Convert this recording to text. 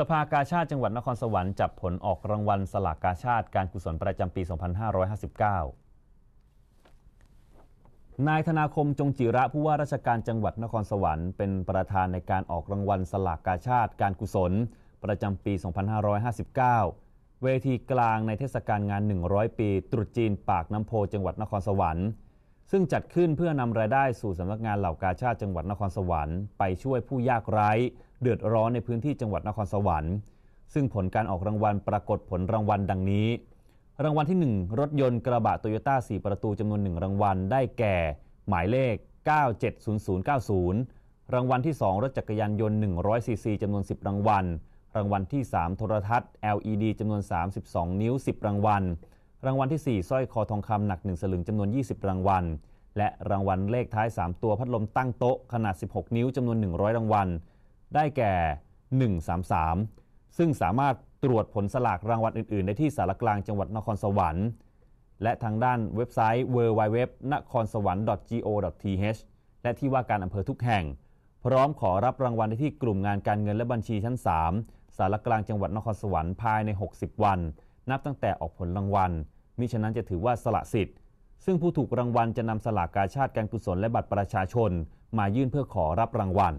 สภากาชาติจังหวัดนครสวรรค์จับผลออกรางวัลสลากกาชาติการกุศลประจำปี 2559 นายธนาคมจงจิระผู้ว่าราชการจังหวัดนครสวรรค์เป็นประธานในการออกรางวัลสลากกาชาติการกุศล ประจำปี 2559 เวทีกลางในเทศกาลงาน 100 ปี ตรุษจีนปากน้ำโพจังหวัดนครสวรรค์ ซึ่งจัดขึ้นเพื่อนำรายได้สู่สำนักงานเหล่ากาชาติจังหวัดนครสวรรค์ไปช่วยผู้ยากไร้ เดือดร้อนในพื้นที่จังหวัดนครสวรรค์ ซึ่งผลการออกรางวัลปรากฏผลรางวัลดังนี้ รางวัลที่ 1 รถยนต์กระบะโตโยต้า4ประตูจำนวน 1 รางวัลได้แก่ หมายเลข 970090 รางวัลที่ 2 รถจักรยานยนต์100ซีซีจำนวน 10 รางวัล รางวัลที่ 3 โทรทัศน์ LED จำนวน 32 นิ้ว 10 รางวัล รางวัลที่ 4 สร้อยคอทองคำหนัก 1 สลึงจำนวน 20 รางวัล และรางวัลเลขท้าย 3 ตัวพัดลมตั้งโต๊ะ ขนาด 16 นิ้วจำนวน 100 รางวัล ได้แก่ 133 ซึ่งสามารถตรวจผลสลากรางวัลอื่น ๆ ได้ที่สารกลางจังหวัดนครสวรรค์ และทางด้านเว็บไซต์ www นครสวรรค์ go.th และที่ว่าการอำเภอทุกแห่ง พร้อมขอรับรางวัลได้ที่กลุ่มงานการเงินและบัญชีชั้น 3 สารกลางจังหวัดนครสวรรค์ภายใน 60 วัน นับตั้งแต่ออกผลรางวัล มิฉะนั้นจะถือว่าสละสิทธิ์ ซึ่งผู้ถูกรางวัลจะนำสลากกาชาติการกุศลและบัตรประชาชน มายื่นเพื่อขอรับรางวัล